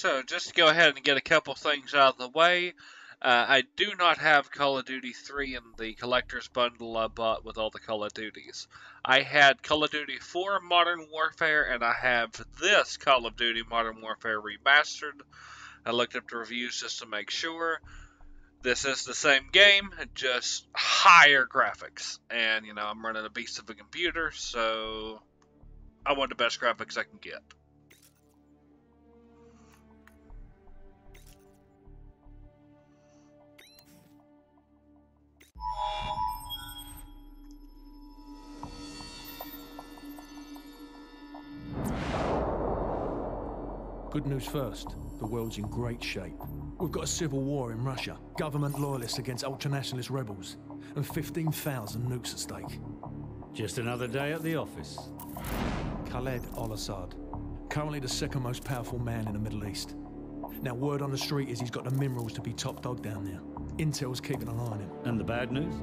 So, just to go ahead and get a couple things out of the way, uh, I do not have Call of Duty 3 in the collector's bundle I bought with all the Call of Duties. I had Call of Duty 4 Modern Warfare, and I have this Call of Duty Modern Warfare Remastered. I looked up the reviews just to make sure. This is the same game, just higher graphics. And, you know, I'm running a beast of a computer, so I want the best graphics I can get. Good news first. The world's in great shape. We've got a civil war in Russia, government loyalists against ultranationalist rebels, and 15,000 nukes at stake. Just another day at the office. Khaled al-Asad, currently the second most powerful man in the Middle East. Now, word on the street is he's got the minerals to be top dog down there. Intel's keeping an eye on him. And the bad news?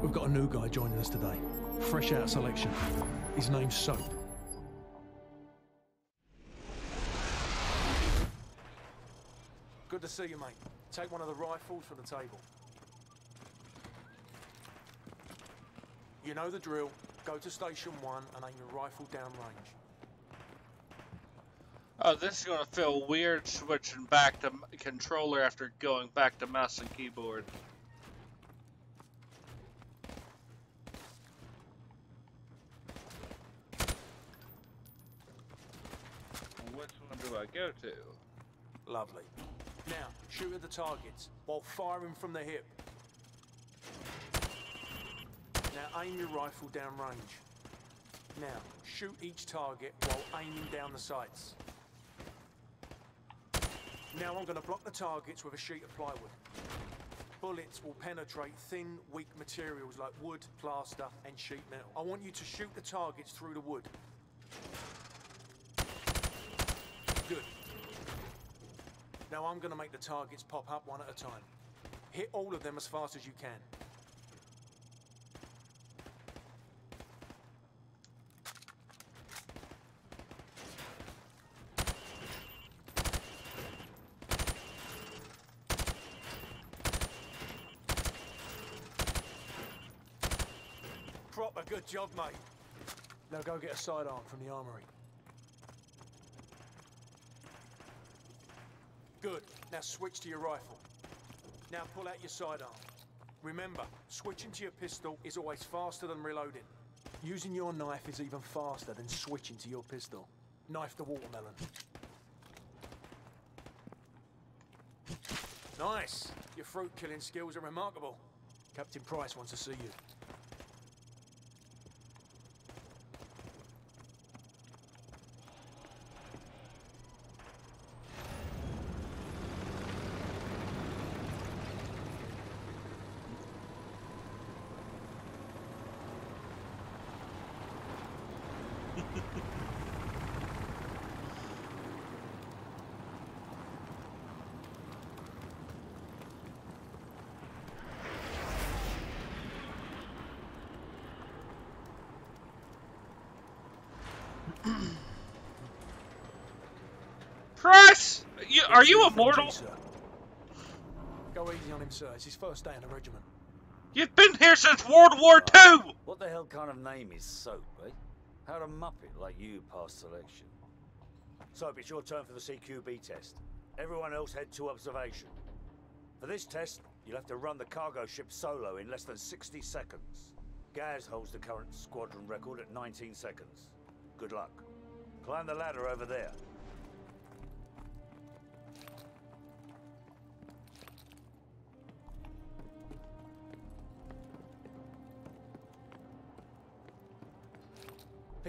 We've got a new guy joining us today. Fresh out of selection. His name's Soap. Good to see you, mate. Take one of the rifles from the table. You know the drill. Go to station one and aim your rifle downrange. Oh, this is gonna feel weird switching back to controller after going back to mouse and keyboard. Which one do I go to? Lovely. Now, shoot at the targets while firing from the hip. Now aim your rifle downrange. Now, shoot each target while aiming down the sights. Now I'm going to block the targets with a sheet of plywood. Bullets will penetrate thin, weak materials like wood, plaster, and sheet metal. I want you to shoot the targets through the wood. Good. Now I'm going to make the targets pop up one at a time. Hit all of them as fast as you can. Mate. Now go get a sidearm from the armory. Good. Now switch to your rifle. Now pull out your sidearm. Remember, switching to your pistol is always faster than reloading. Using your knife is even faster than switching to your pistol. Knife the watermelon. Nice. Your fruit killing skills are remarkable. Captain Price wants to see you. Price! You, are you From G, immortal? sir. Go easy on him, sir. It's his first day in the regiment. You've been here since World War II! What the hell kind of name is Soap, eh? How'd a muppet like you pass selection? Soap, it's your turn for the CQB test. Everyone else head to observation. For this test, you'll have to run the cargo ship solo in less than 60 seconds. Gaz holds the current squadron record at 19 seconds. Good luck. Climb the ladder over there.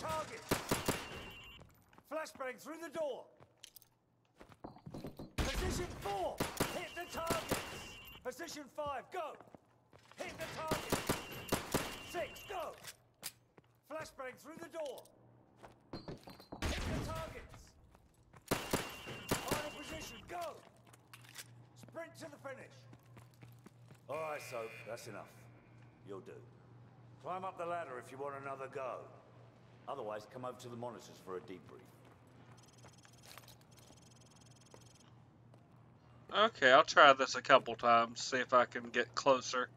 target! Flashbang through the door. Position four. Hit the targets. Position five. Go. Hit the target. Six. Go. Flashbang through the door. Hit the targets. Final position. Go. Sprint to the finish. All right, Soap. That's enough. You'll do. Climb up the ladder if you want another go. Otherwise, come over to the monitors for a debrief. Okay, I'll try this a couple times, see if I can get closer.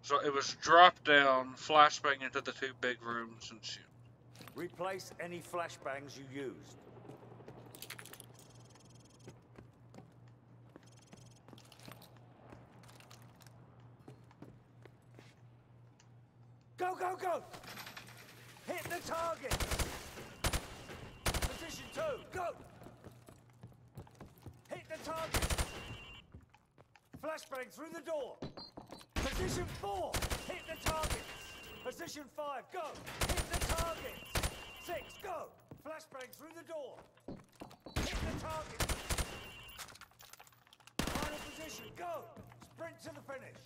So it was drop down, flashbang into the two big rooms, and shoot. Replace any flashbangs you used. Go, go, go! Target! Position two, go! Hit the target! Flashbang through the door! Position four, hit the target! Position five, go! Hit the target! Six, go! Flashbang through the door! Hit the target! Final position, go! Sprint to the finish!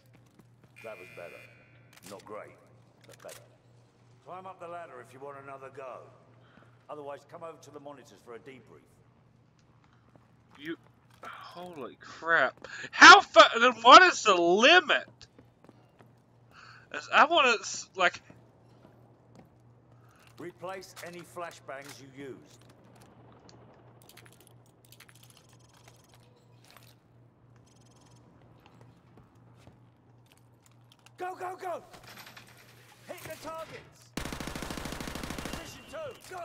That was better. Not great, but better. Climb up the ladder if you want another go. Otherwise, come over to the monitors for a debrief. You. Holy crap. How far. Then what is the limit? As I want to, like. Replace any flashbangs you used. Go, go, go! Hit the targets! Two, go!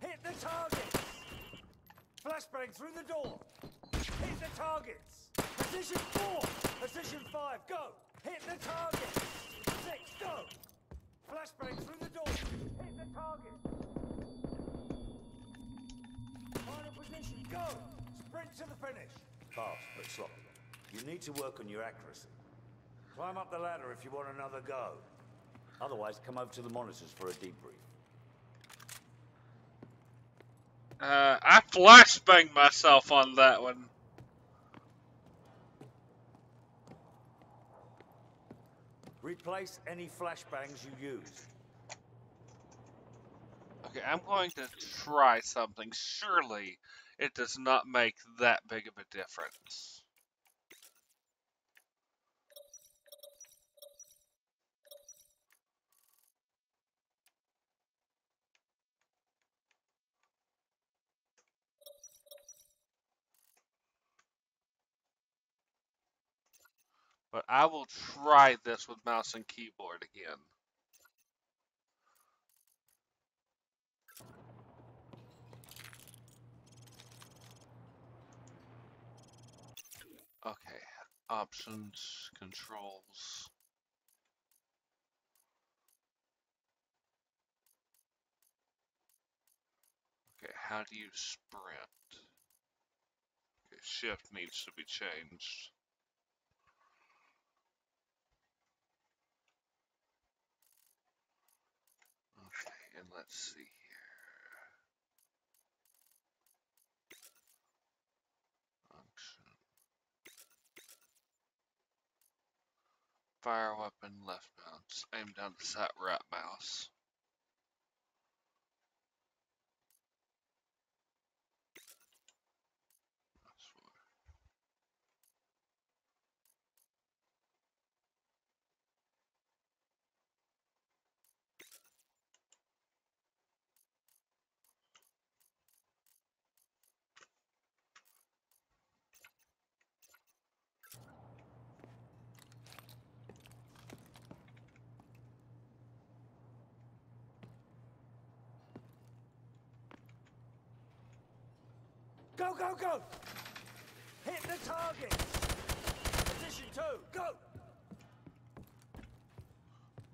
Hit the targets! Flashbang through the door! Hit the targets! Position four! Position five, go! Hit the targets! Six, go! Flashbang through the door! Hit the target! Final position, go! Sprint to the finish! Fast, but sloppy. You need to work on your accuracy. Climb up the ladder if you want another go. Otherwise, come over to the monitors for a debrief. Uh, I flashbanged myself on that one. Replace any flashbangs you used. Okay, I'm going to try something. Surely it does not make that big of a difference. But I will try this with mouse and keyboard again. Okay, options, controls. Okay, how do you sprint? Okay, shift needs to be changed. Okay, and let's see here. Function. Fire weapon, left mouse. Aim down the sat right mouse. Go, go, go! Hit the target! Position two, go!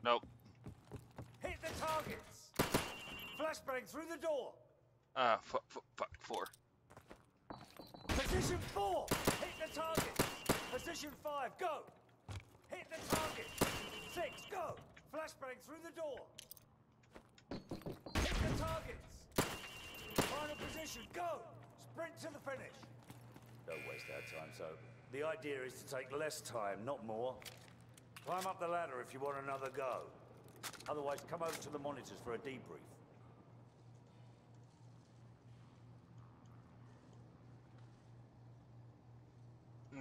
Nope. Hit the targets! Flashbang through the door! Ah, fuck, fuck, fuck, four. Position four! Hit the target! Position five, go! Hit the target! Six, go! Flashbang through the door! Hit the targets! Final position, go! Sprint to the finish! Don't waste our time, so. The idea is to take less time, not more. Climb up the ladder if you want another go. Otherwise, come over to the monitors for a debrief.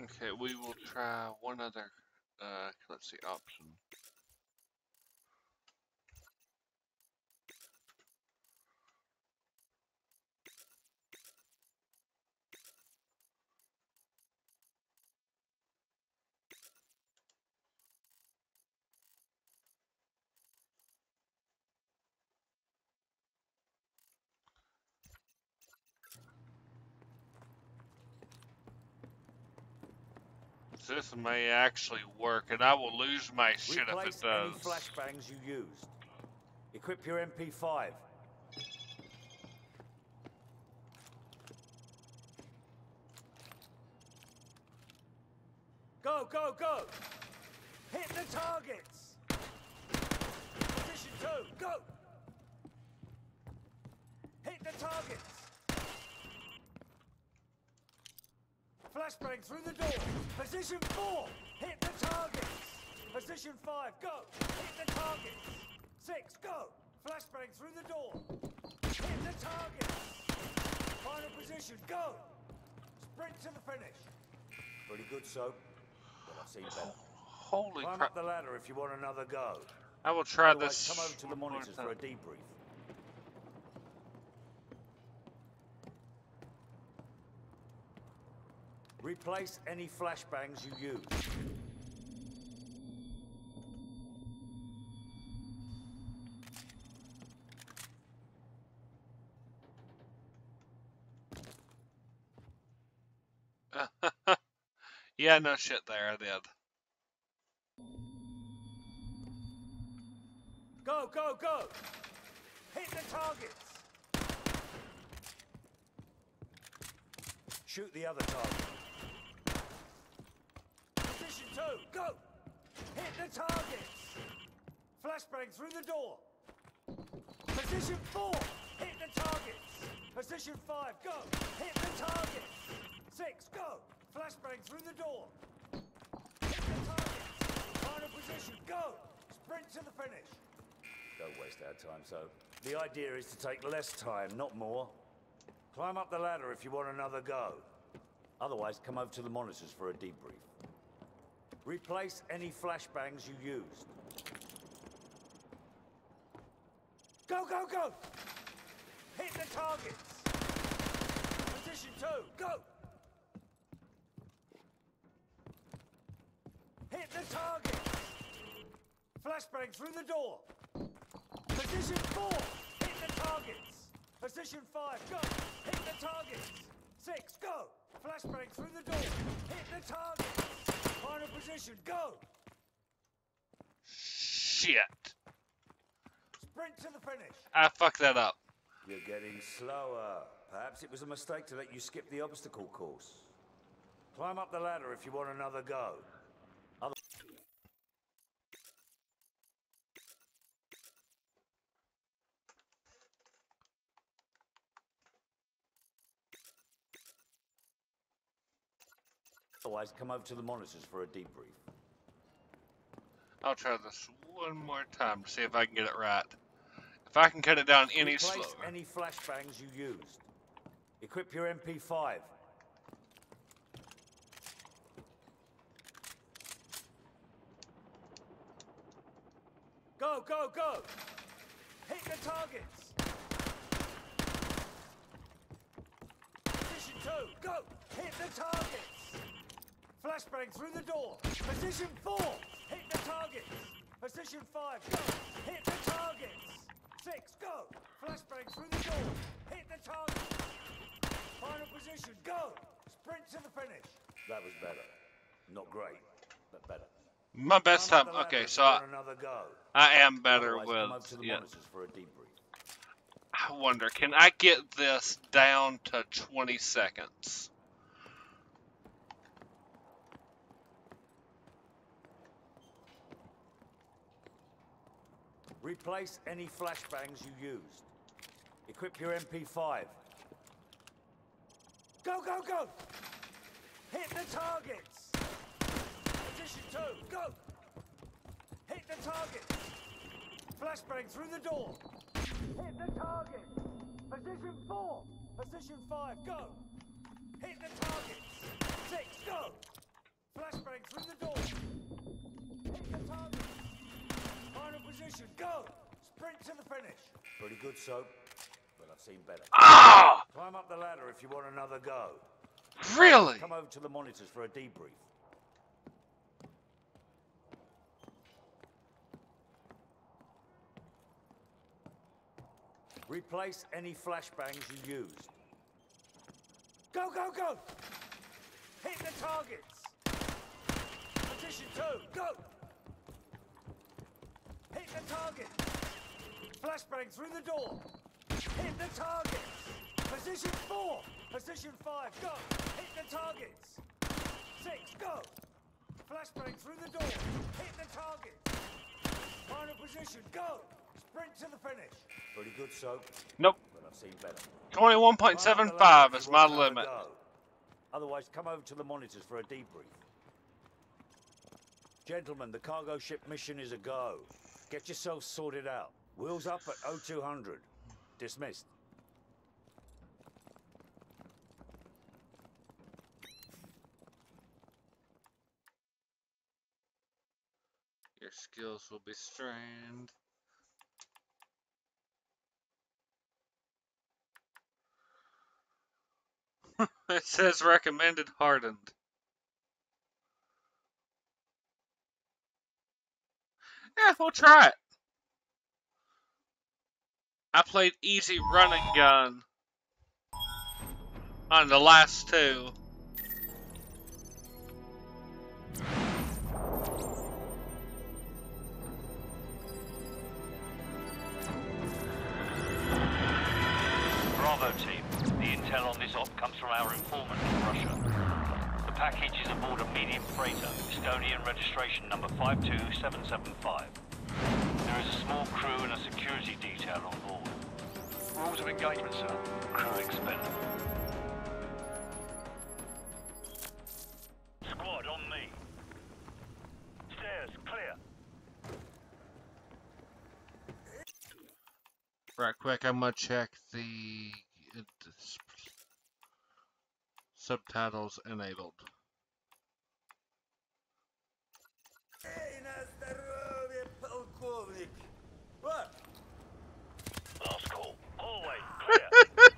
Okay, we will try one other, uh, let's see, option. This may actually work, and I will lose my shit if it does. any flashbangs you used. Equip your MP5. Go, go, go! Hit the targets! Position two, go! Hit the targets! Flashbang through the door! Position four! Hit the targets! Position five, go! Hit the targets! Six, go! Flashbang through the door! Hit the targets! Final position, go! Sprint to the finish! Pretty good, Soap. But I've seen better. Holy Climb crap. up the ladder if you want another go. I will try Otherwise, this. come over to the monitors for a debrief. Replace any flashbangs you use. yeah, no shit there, I did. Go, go, go! Hit the targets! Shoot the other target. Two, go! Hit the targets! Flashbang through the door! Position four, hit the targets! Position five, go! Hit the targets! Six, go! Flashbang through the door! Hit the targets! Final position, go! Sprint to the finish! Don't waste our time, so. The idea is to take less time, not more. Climb up the ladder if you want another go. Otherwise, come over to the monitors for a debrief. Replace any flashbangs you used. Go, go, go! Hit the targets! Position two, go! Hit the targets! Flashbang through the door! Position four! Hit the targets! Position five, go! Hit the targets! Six, go! Flashbang through the door! Hit the targets! Final position, go! Shit. Sprint to the finish! I fucked that up. You're getting slower. Perhaps it was a mistake to let you skip the obstacle course. Climb up the ladder if you want another go. Other- Otherwise, come over to the monitors for a debrief. I'll try this one more time to see if I can get it right. If I can cut it down any Replace slower. any flashbangs you used. Equip your MP5. Go, go, go! Hit the targets! Position two, go! Hit the targets! Flashbang through the door! Position four! Hit the targets! Position five, go! Hit the targets! Six, go! Flashbang through the door! Hit the targets! Final position, go! Sprint to the finish! That was better. Not great, but better. My best time. up the ladder Okay, so I, want another go. I am better Otherwise, with. Yeah. monitors for a debrief. I wonder, can I get this down to 20 seconds? Replace any flashbangs you used. Equip your MP5. Go, go, go! Hit the targets! Position two, go! Hit the target! Flashbang through the door! Hit the target! Position four! Position five, go! Hit the targets! Six, go! Flashbang through the door! Hit the target! Final go! Sprint to the finish! Pretty good, Soap, but I've seen better. Ah! Climb up the ladder if you want another go. Really? Come over to the monitors for a debrief. Replace any flashbangs you used. Go, go, go! Hit the targets! Position two, go! Hit the target! Flashbang through the door! Hit the targets! Position four! Position five, go! Hit the targets! Six, go! Flashbang through the door! Hit the targets! Final position, go! Sprint to the finish! Pretty good, so. Nope. but I've seen better. 21.75 is my limit. Go. Otherwise, come over to the monitors for a debrief. Gentlemen, the cargo ship mission is a go. Get yourself sorted out. Wheels up at 0200. Dismissed. Your skills will be strained. it says recommended hardened. Yeah, we'll try it. I played easy running gun on the last two. Bravo team. The intel on this op comes from our informant in Russia. Package is aboard a medium freighter, Estonian registration number 52775. There is a small crew and a security detail on board. Rules of engagement, sir. Crew expendable. Squad on me. Stairs clear. Right quick, I'm gonna check the uh, subtitles enabled. Last call. Hallway clear.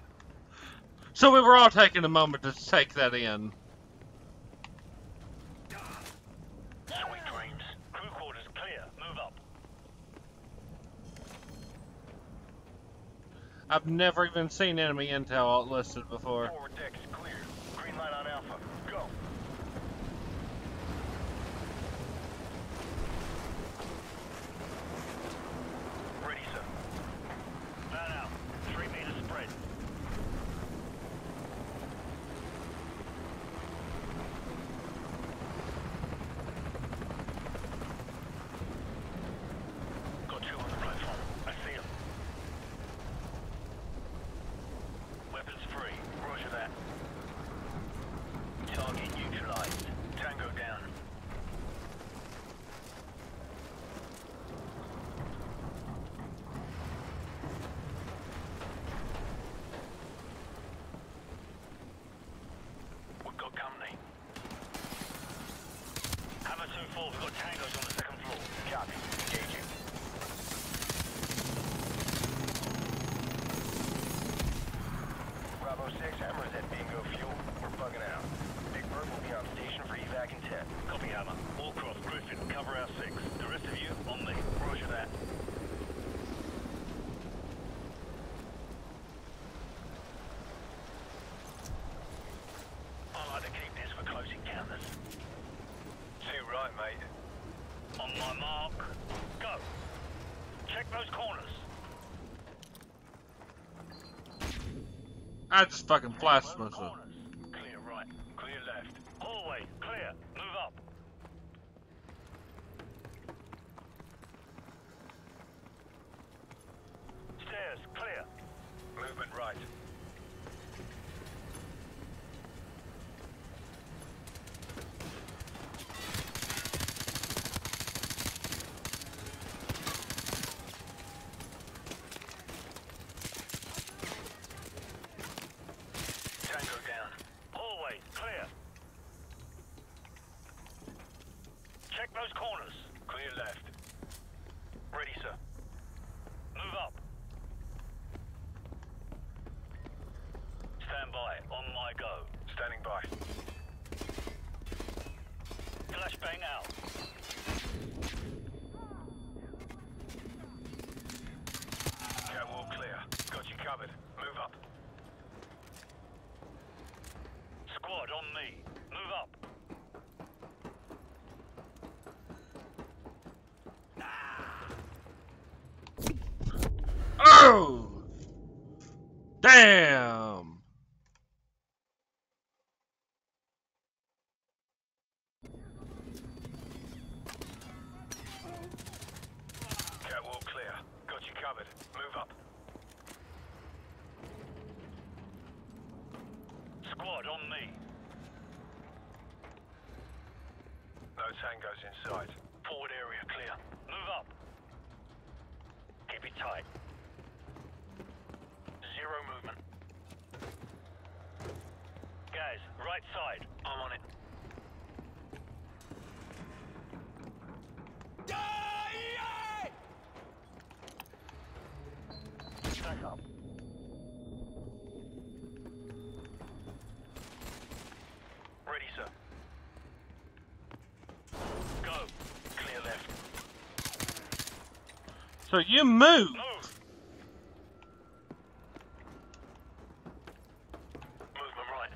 So we were all taking a moment to take that in. Sweet dreams. Crew quarters clear. Move up. I've never even seen enemy intel listed before. Forward deck is clear. Green light on Alpha. Go. Ready, sir. Man out. Three meters spread. Got two on the platform. I see them. Weapons free. Roger that. Target neutralized. Tango down. We've got company. Hammer 2-4, we've got tangos on the second floor. Copy. Engaging. Bravo 6, Hammer's at Bingo Fuel. We're bugging out. Big Bird will be on station for evac in 10. Copy, Hammer. Wallcroft, Griffin, cover our six. The rest of you, on me. Roger that. I like to keep this for close encounters. Too right, mate. On my mark, go. Check those corners. I just fucking flashed myself. corners. Clear right. Clear left. Hallway, clear. Move up. Stairs, clear. Movement right. Standing by. Flashbang out. Catwalk clear. Got you covered. Move up. Squad on me. Move up. Oh! Damn! Catwalk clear. Got you covered. Move up. Squad on me. No tangos in sight. Forward area clear. Move up. Keep it tight. Zero movement. Guys, right side. I'm on it. Back up. Ready, sir. Go. Clear left. So you move! Move. Movement right.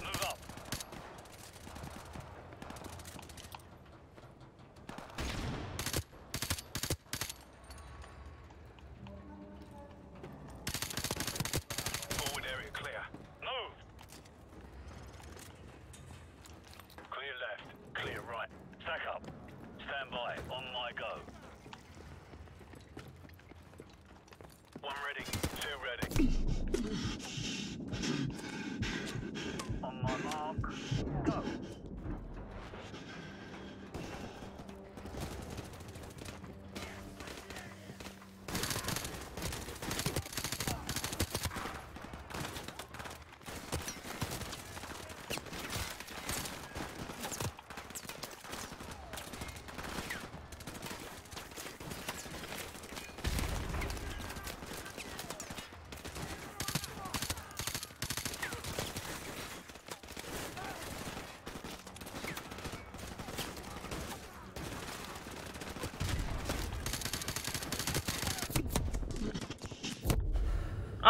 Move up. Forward area clear. Move. Clear left. Clear right. Stack up. Stand by. On my go. One ready. Two ready. On my mark. Go.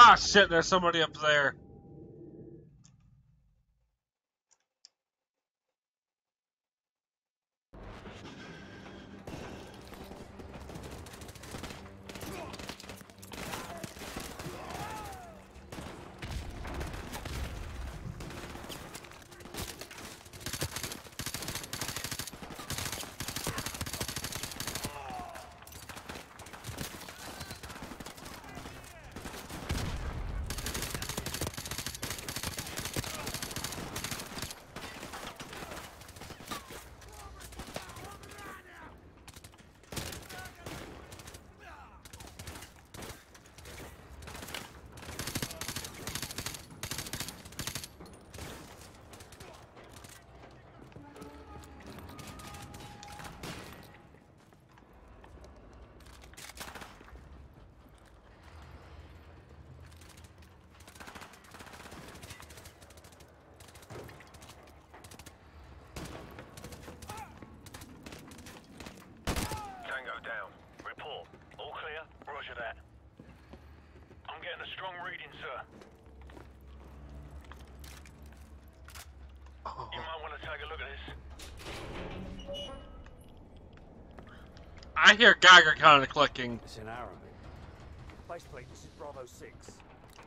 Ah shit, there's somebody up there. Tango down. Report. All clear? Roger that. I'm getting a strong reading, sir. You might want to take a look at this. I hear Geiger kind of clicking. It's in Arabic. Baseplate, this is Bravo 6.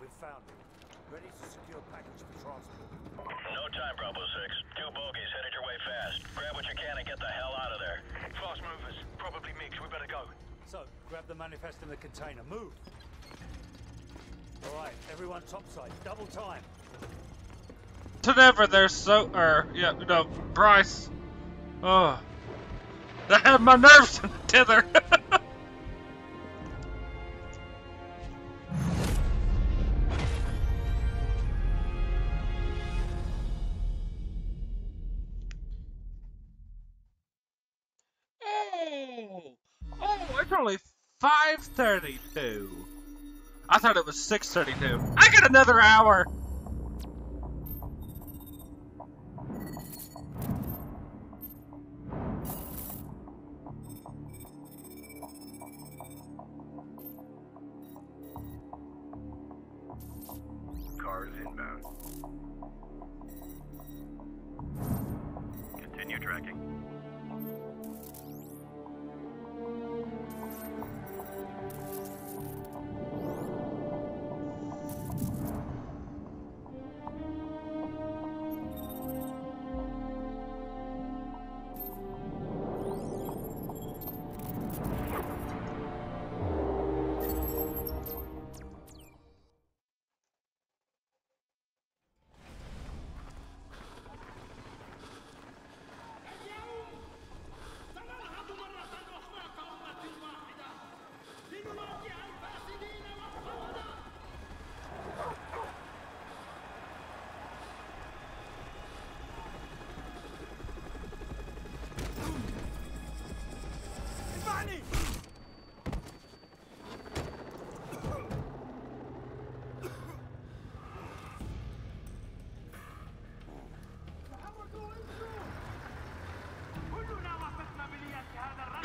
We've found it. Ready to secure package for transport. No time, Bravo 6. Two bogies headed your way fast. Grab what you can and get the hell out of there. Fast movers. Probably MiGs. We better go. So, grab the manifest in the container. Move! Alright, everyone topside. Double time. To never, there's so, or, yeah, no, Bryce. Oh. That had my nerves Oh, oh, it's only 5.32. I thought it was 6.32. I got another hour! tracking.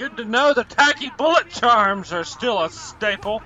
Good to know the tacky bullet charms are still a staple.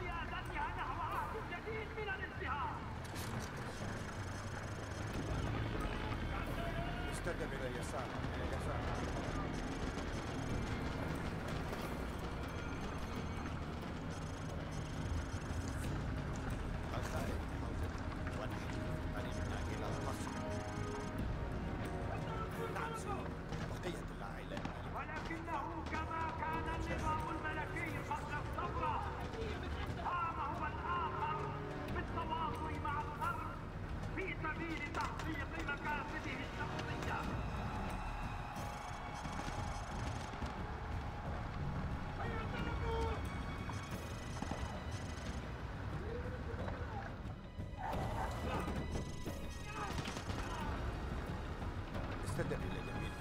صدق بالله جميل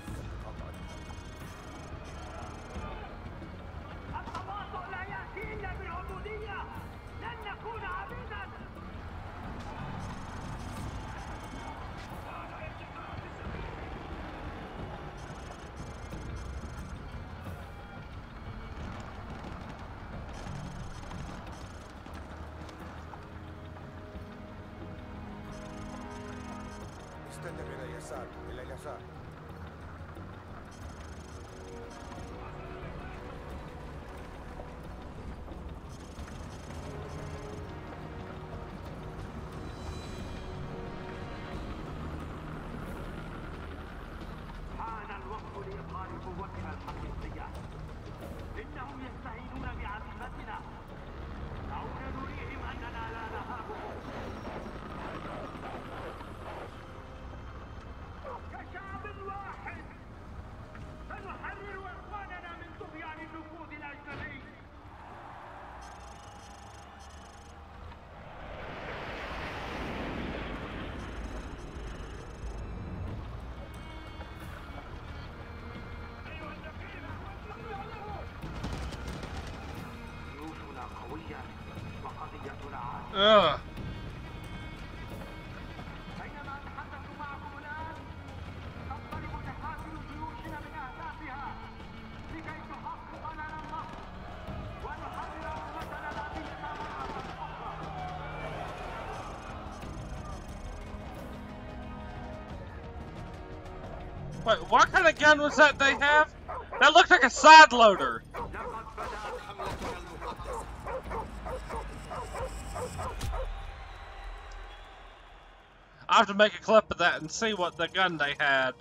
sir. What kind of gun was that they have? That looked like a side loader. I have to make a clip of that and see what the gun they had.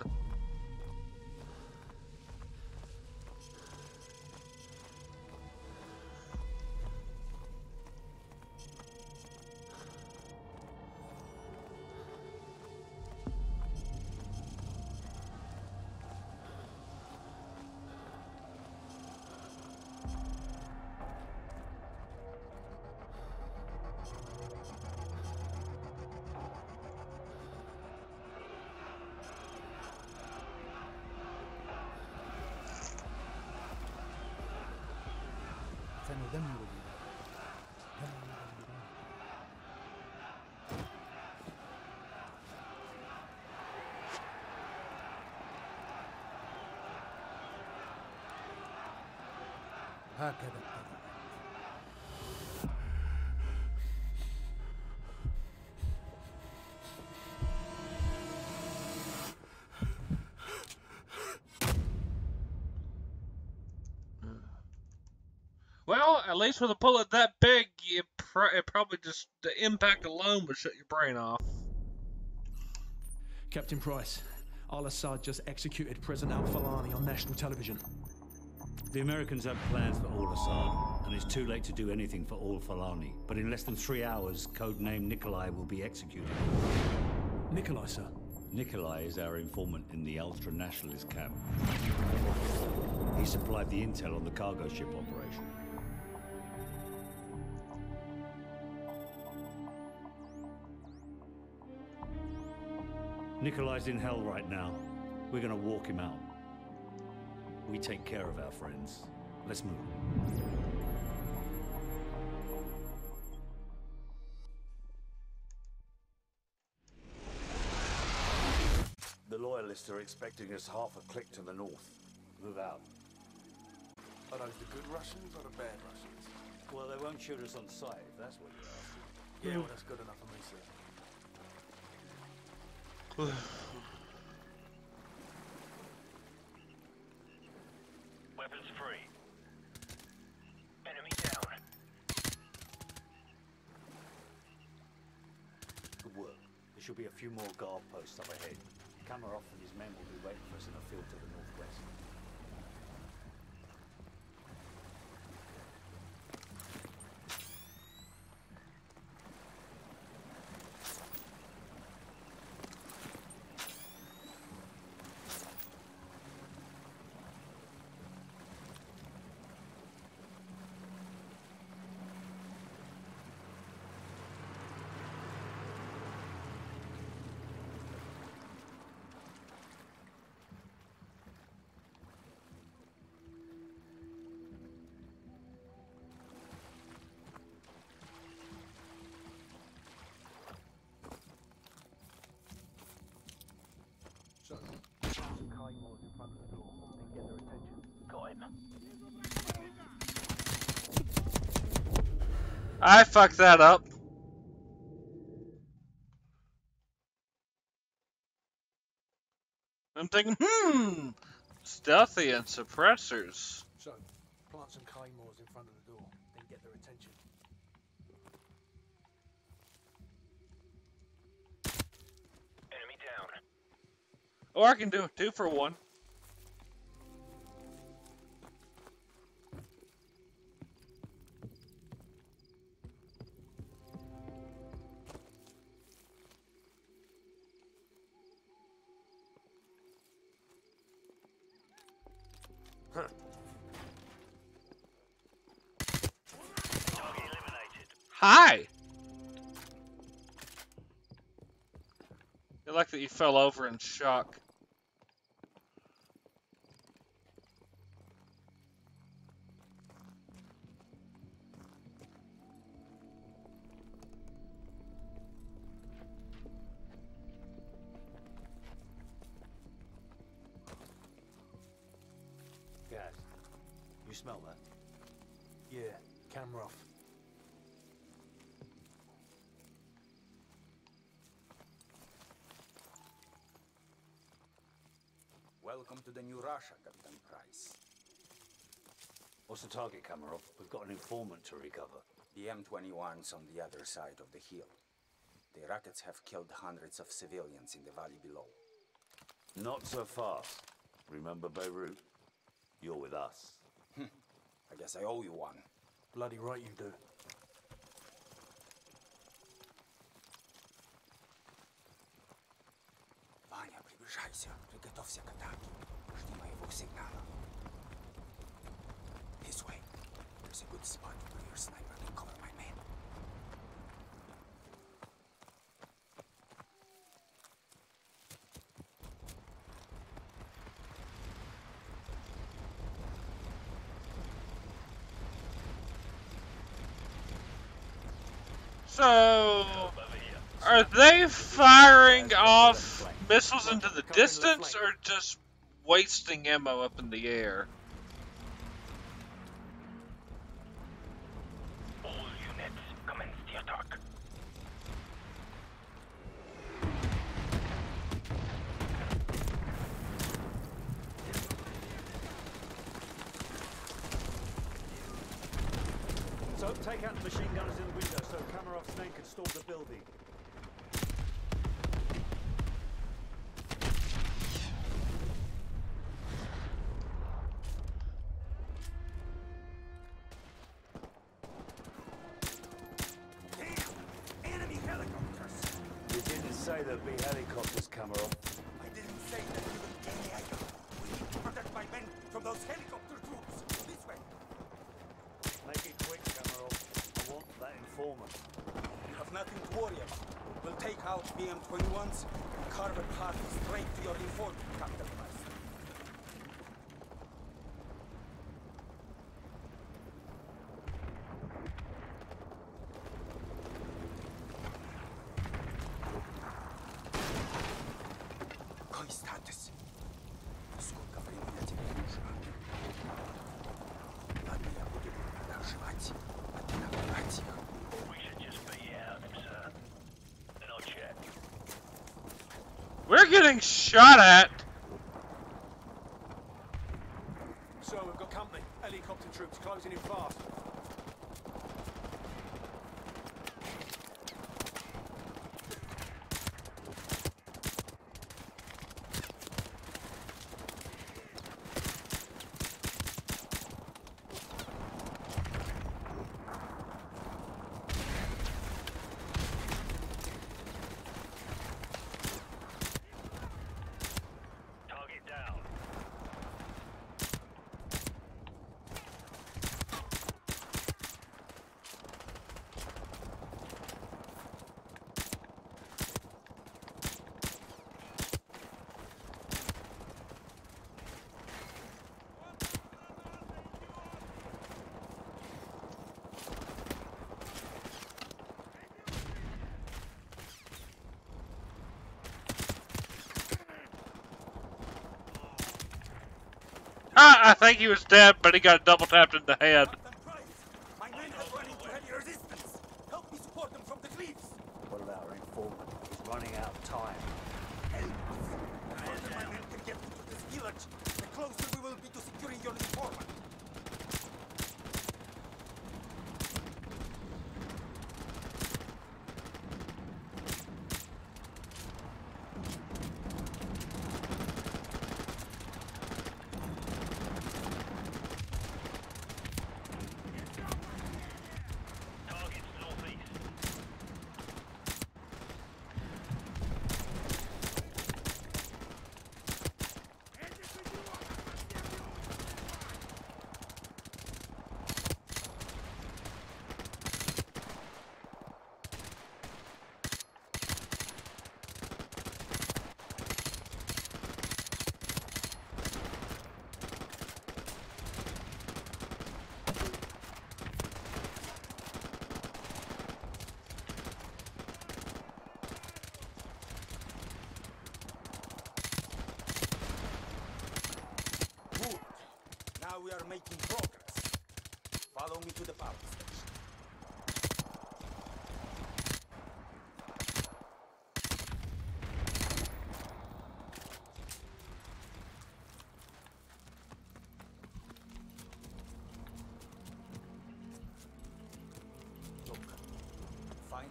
هكذا Well, at least with a bullet that big, it, pr it probably just the impact alone would shut your brain off. Captain Price, Al Asad just executed President Al Fulani on national television. The Americans have plans for Al Asad, and it's too late to do anything for Al Fulani. But in less than three hours, codename Nikolai will be executed. Nikolai, sir. Nikolai is our informant in the ultra nationalist camp. He supplied the intel on the cargo ship operation. Nikolai's in hell right now. We're gonna walk him out. We take care of our friends. Let's move. The loyalists are expecting us half a click to the north. Move out. Are those the good Russians or the bad Russians? Well, they won't shoot us on sight, if that's what you're asking. Yeah, well, that's good enough for me, sir. Weapons free. Enemy down. Good work. There should be a few more guard posts up ahead. Kamarov and his men will be waiting for us in a field to the northwest. Got him. I fucked that up. I'm thinking, hmm, stealthy and suppressors. So, plant some claymores in front of the door, then get their attention. Or I can do two for one. Hi! I like that you fell over in shock. What's the target, Kamarov? We've got an informant to recover. The M21's on the other side of the hill. The rockets have killed hundreds of civilians in the valley below. Not so fast. Remember Beirut? You're with us. I guess I owe you one. Bloody right you do. Ваня, приближайся. Приготовься к атаке. Жди моего сигнала. This way. There's a good spot where your sniper can cover my men. So, are they firing off missiles into the distance or just wasting ammo up in the air? shot at. I think he was dead, but he got double tapped in the head.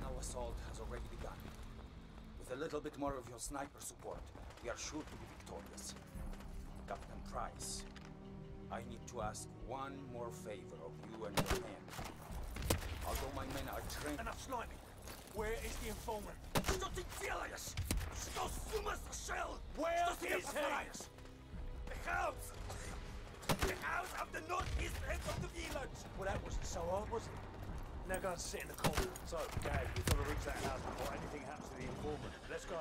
Our assault has already begun. With a little bit more of your sniper support, we are sure to be victorious. Captain Price, I need to ask one more favor of you and your men. Although my men are trained... Enough sniping! Where is the informant? Что the делаешь? Что с ума shell. Where is he? The house! The house of the northeast end of the village! Well, that wasn't so hard, was it? Now go and sit in the corner. So, Gabe, we've got to reach that house before anything happens to the informant. Let's go.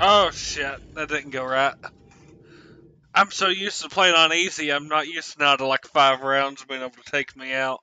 Oh shit, that didn't go right. I'm so used to playing on easy, I'm not used now to like five rounds being able to take me out.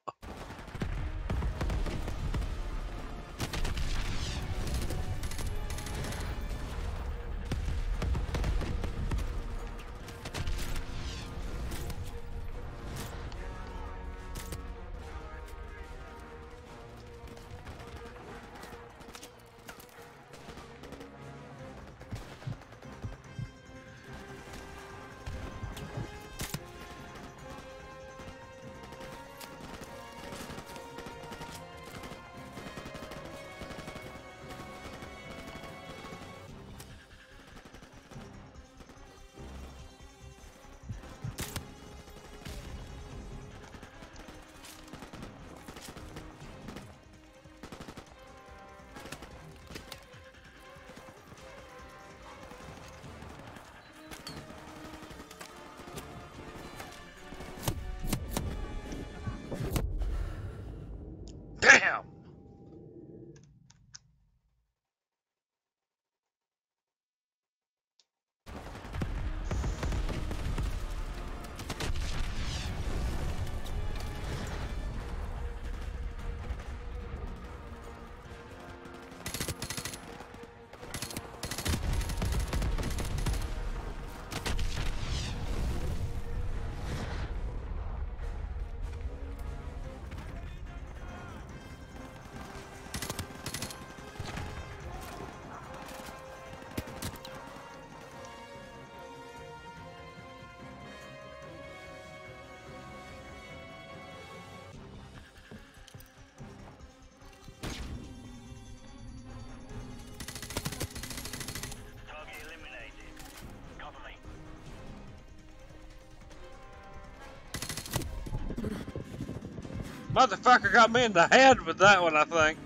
Motherfucker got me in the head with that one, I think.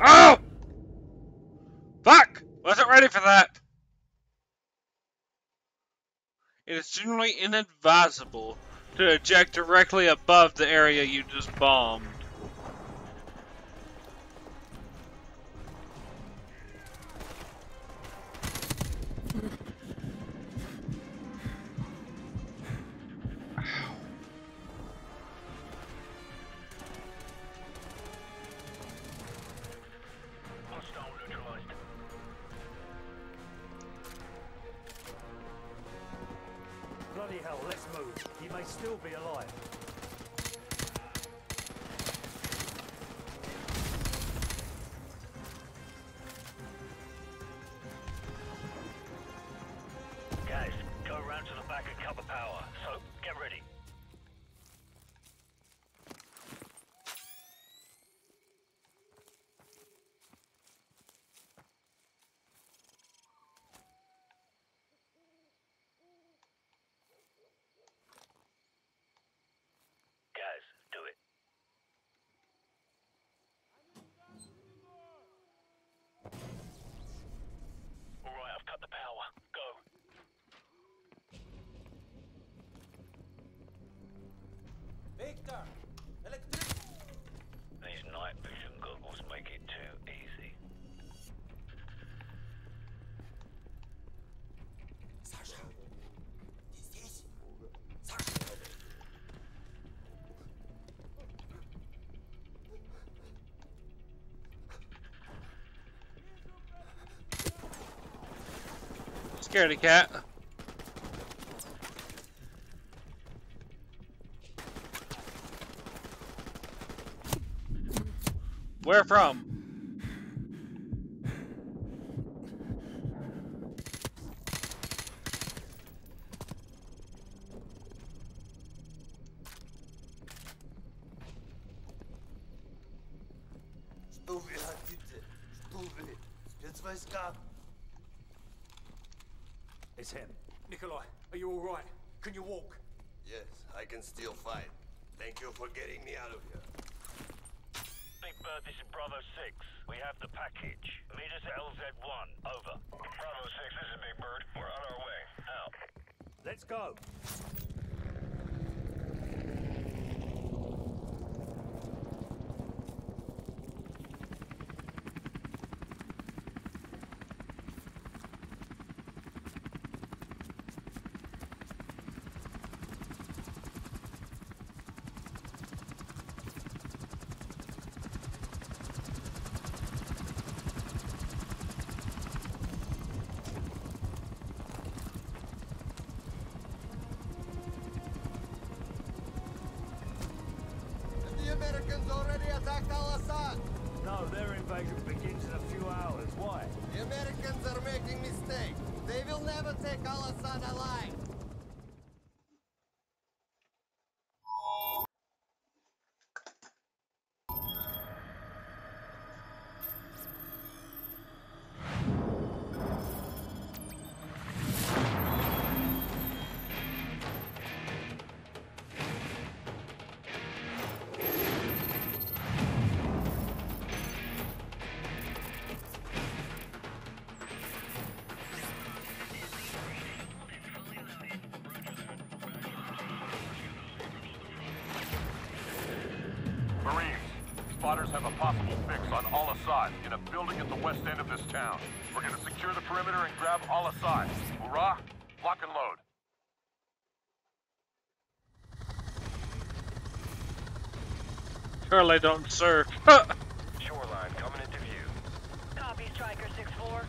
Oh! Fuck! Wasn't ready for that. It is generally inadvisable to eject directly above the area you just bombed. Around to the back and cover power. So, get ready. Guys, do it. All right, I've cut the power. Go. Victor! Electric! These night vision goggles make it too easy. Саша! Ты здесь? Саша! Scaredy cat. Where from? No, their invasion begins in a few hours. Why? The Americans are making mistakes. They will never take Al-Asad alive. Town. We're gonna secure the perimeter and grab Al-Asad. Hoorah! Lock and load. Charlie don't surf. Shoreline coming into view. Copy, Striker 6-4.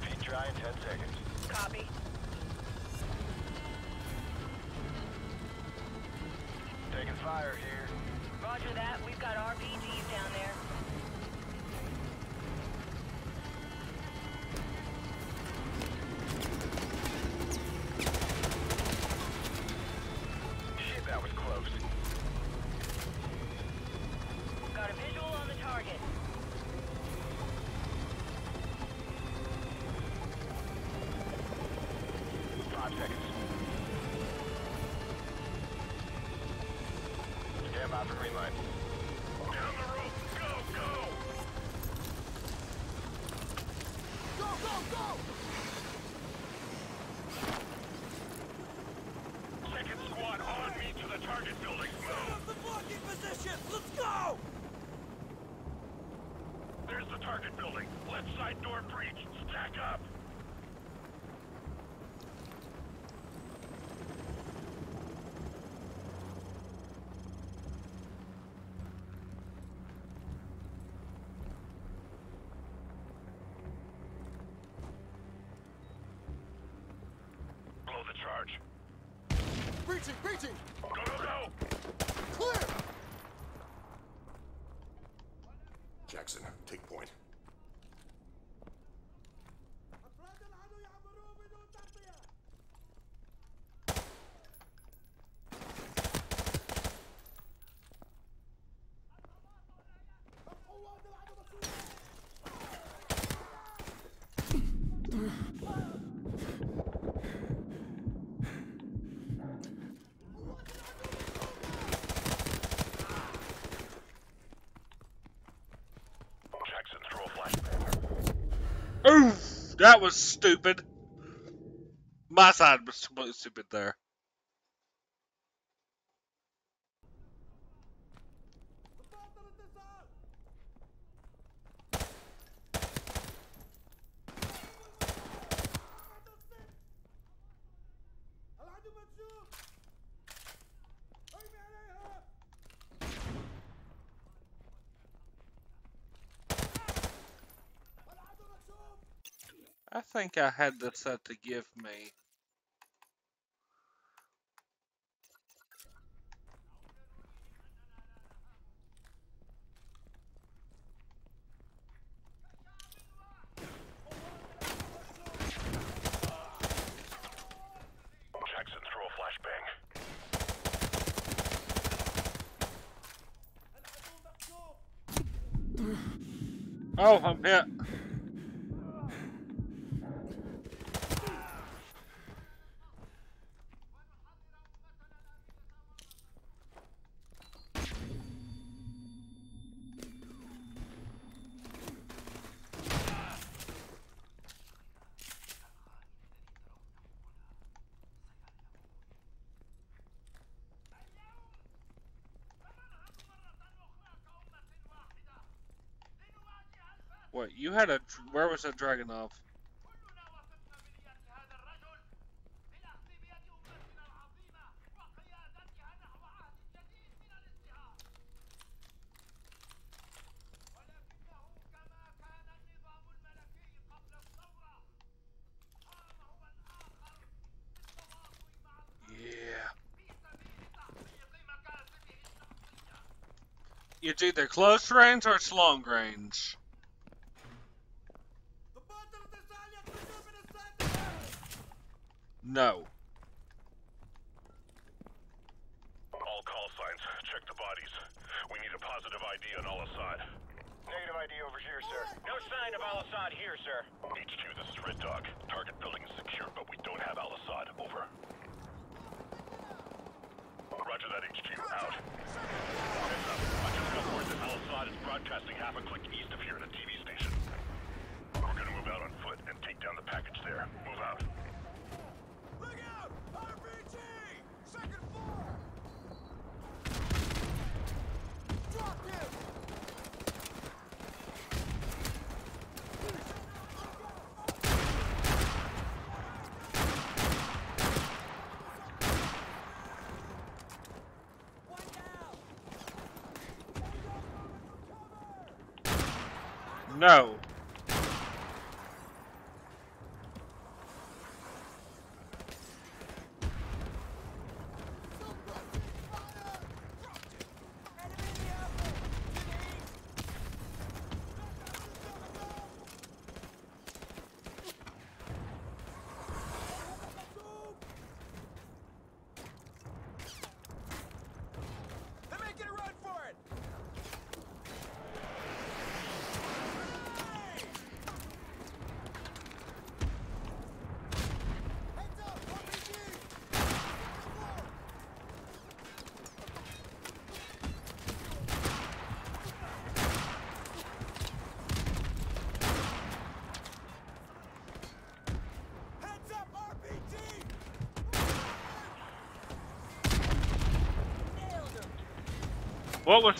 Feet dry in 10 seconds. Copy. Taking fire charge. Breaching, breaching! Go, go, go! Clear! Jackson, take point. Jackson, throw a flashbang. Oof! That was stupid. My side was completely stupid there. I I had this set to give me. had a... Where was that dragon off? It's either close range or it's long range.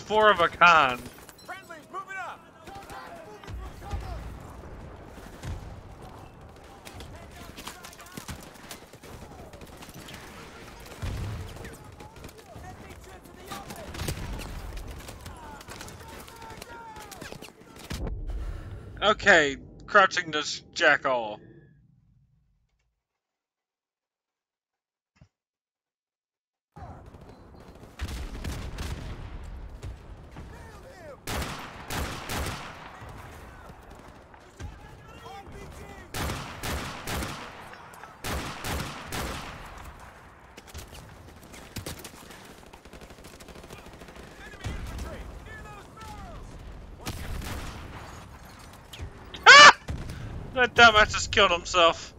four of a kind. Okay, crouching this jackal. Just killed himself.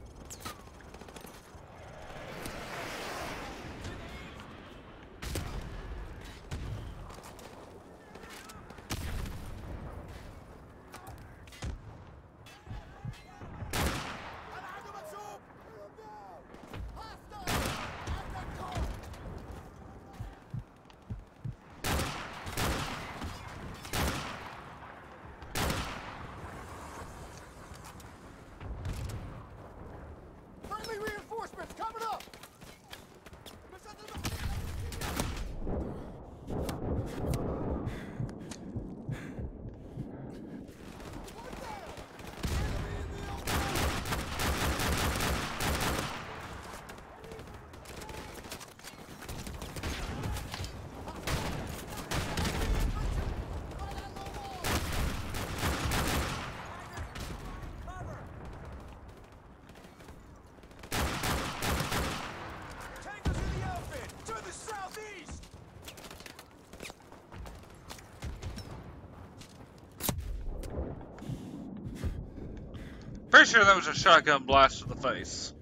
sure that was a shotgun blast to the face.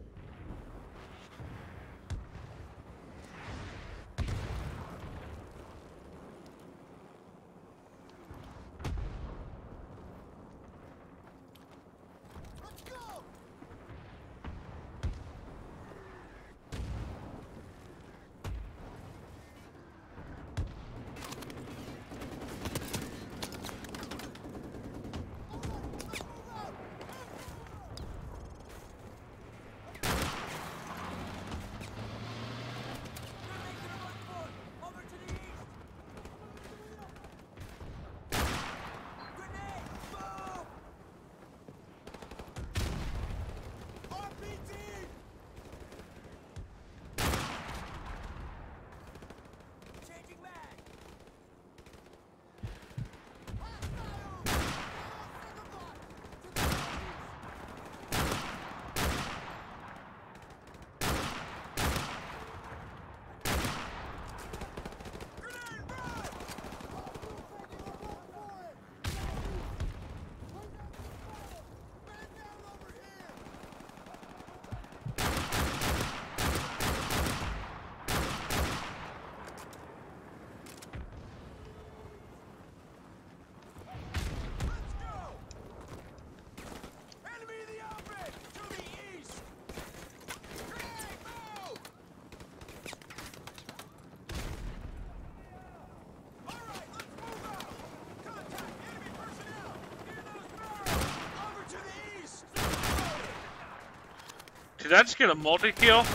Did I just get a multi-kill?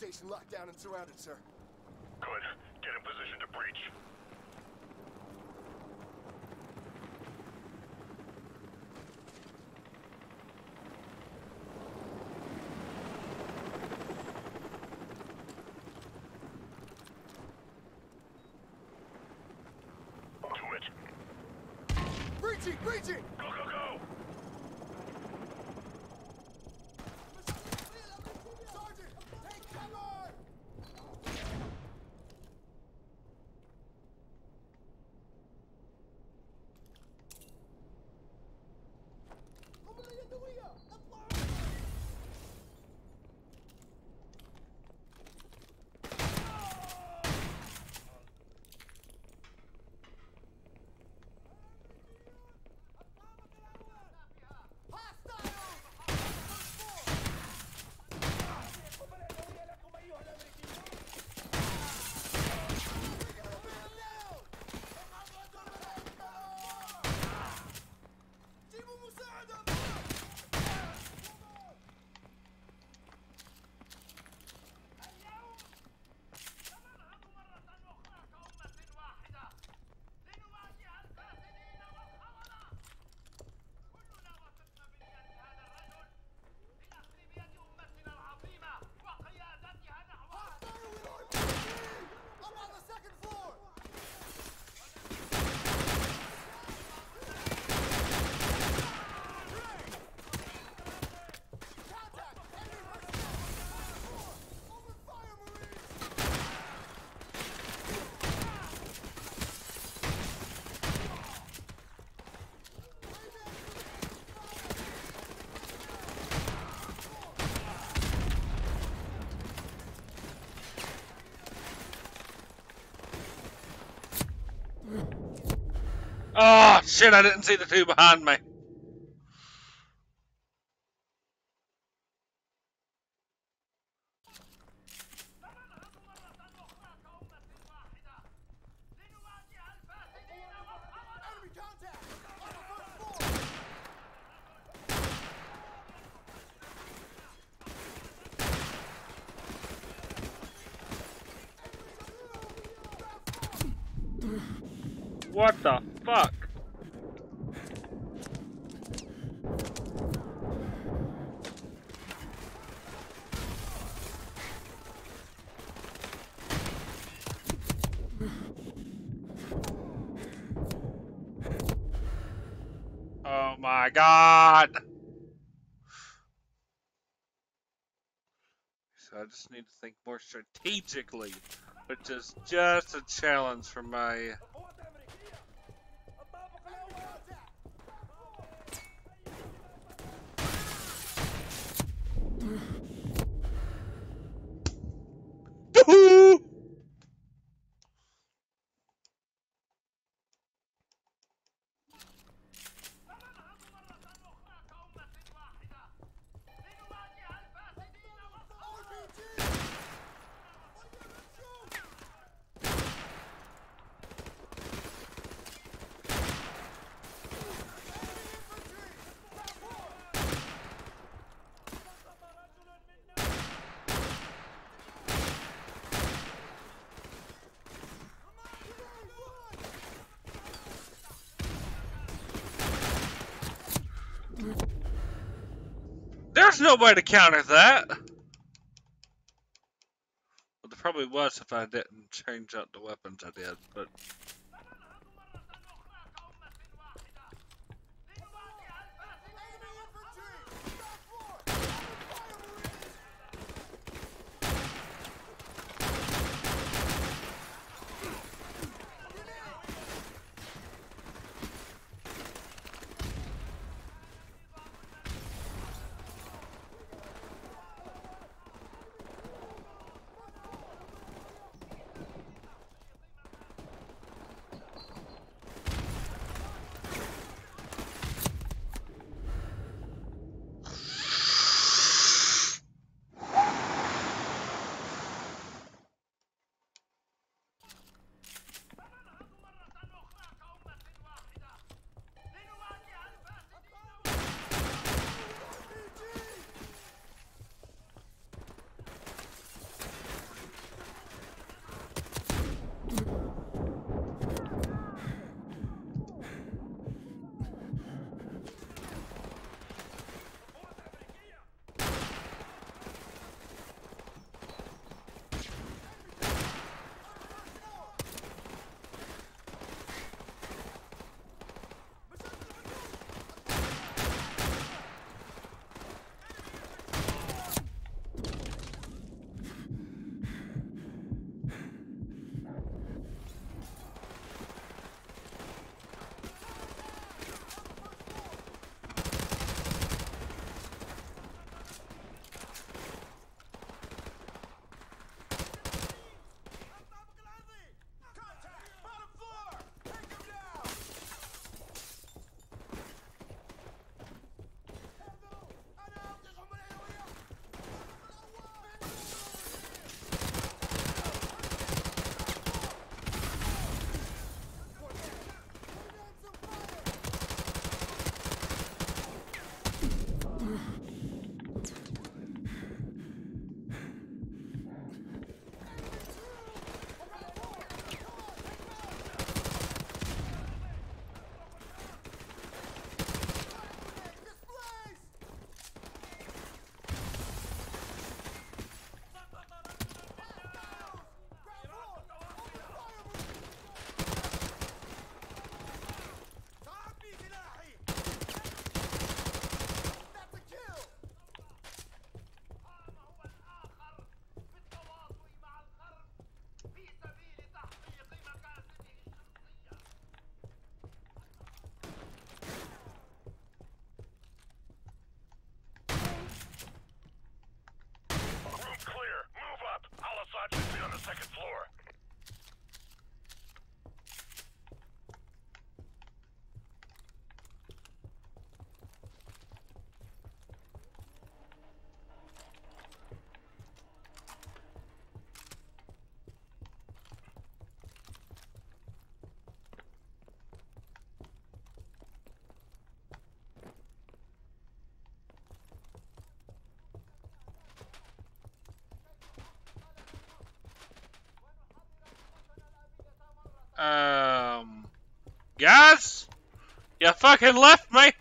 station locked down and surrounded, sir. Voilà, il y a de Ah, shit, I didn't see the two behind me. think more strategically, which is just a challenge for my There's no way to counter that. Well, there probably was if I didn't change out the weapons I did, but Um, guys, you fucking left me.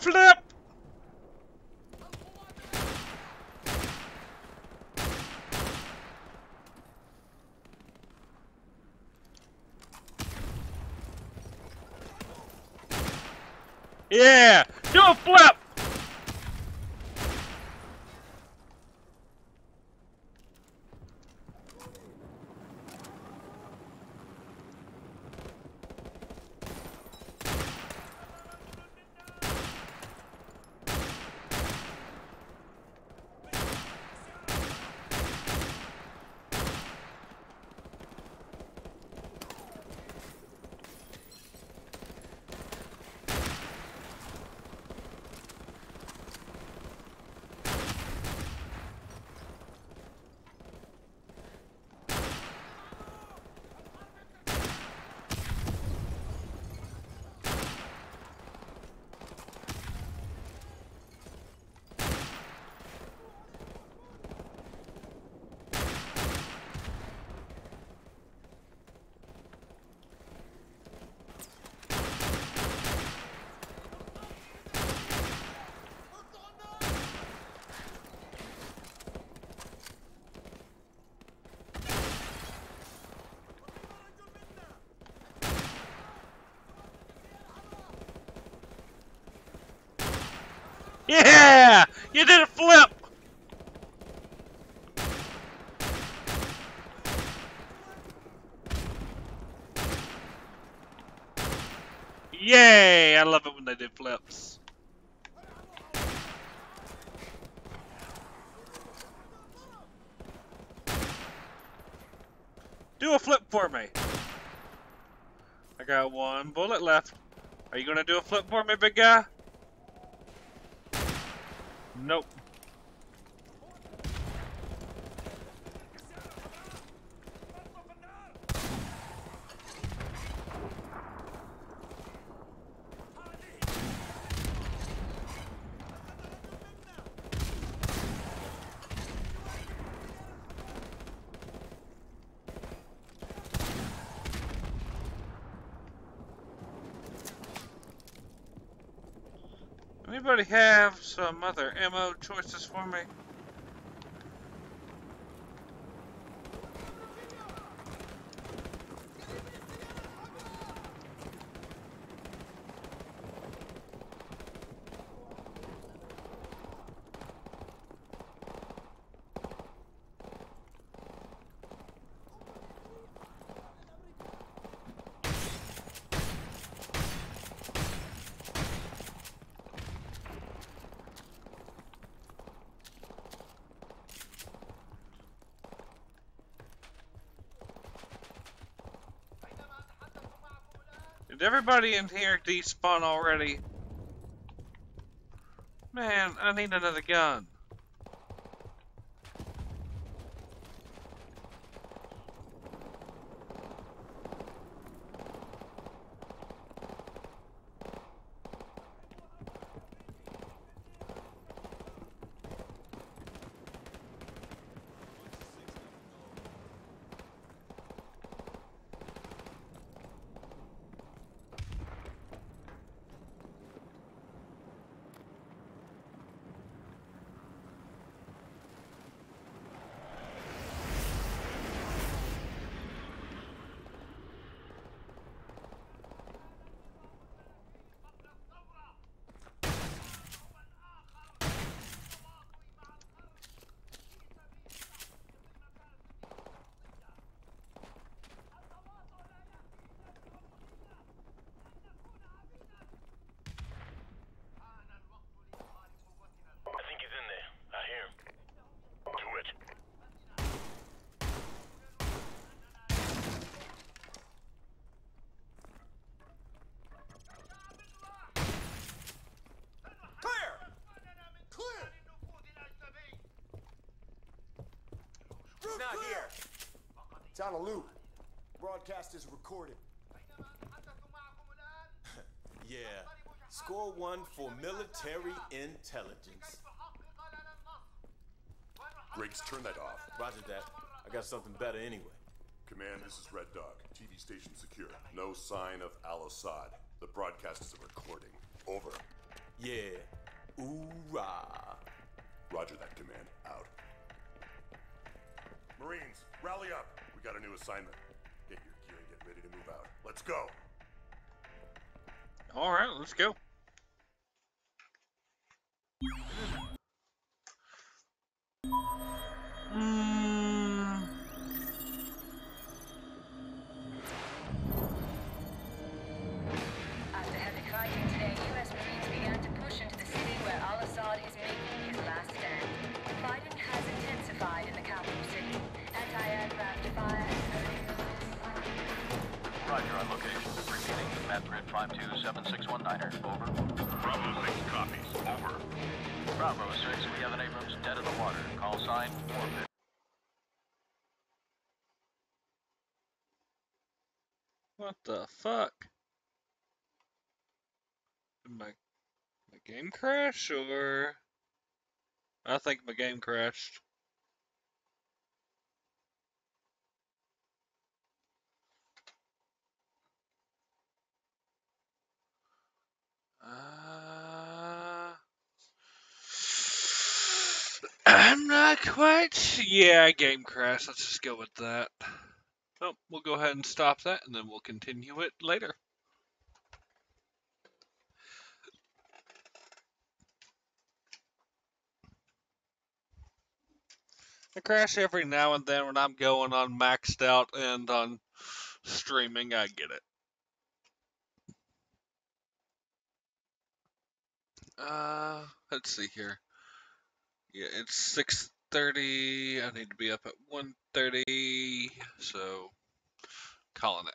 flip! Yeah! Do a flip! You did a flip! Yay! I love it when they do flips. Do a flip for me. I got one bullet left. Are you gonna do a flip for me, big guy? Anybody have some other ammo choices for me? Did everybody in here despawn already? Man, I need another gun. I think he's in there. I hear him. Do it. Clear! Clear! He's not here. It's on a loop. Broadcast is recorded. yeah. Score one for military intelligence. Griggs, turn that off. Roger that. I got something better anyway. Command, this is Red Dog. TV station secure. No sign of Al Asad. The broadcast is a recording. Over. Yeah. Oorah. Roger that, Command. Out. Marines, rally up. We got a new assignment. Get your gear and get ready to move out. Let's go. All right, let's go. Crash or? I think my game crashed. Uh, I'm not quite. Yeah, game crash. Let's just go with that. Oh, we'll go ahead and stop that, and then we'll continue it later. I crash every now and then when I'm going on maxed out and on streaming. I get it. Uh, let's see here. Yeah, it's 6:30. I need to be up at 1:30, so calling it.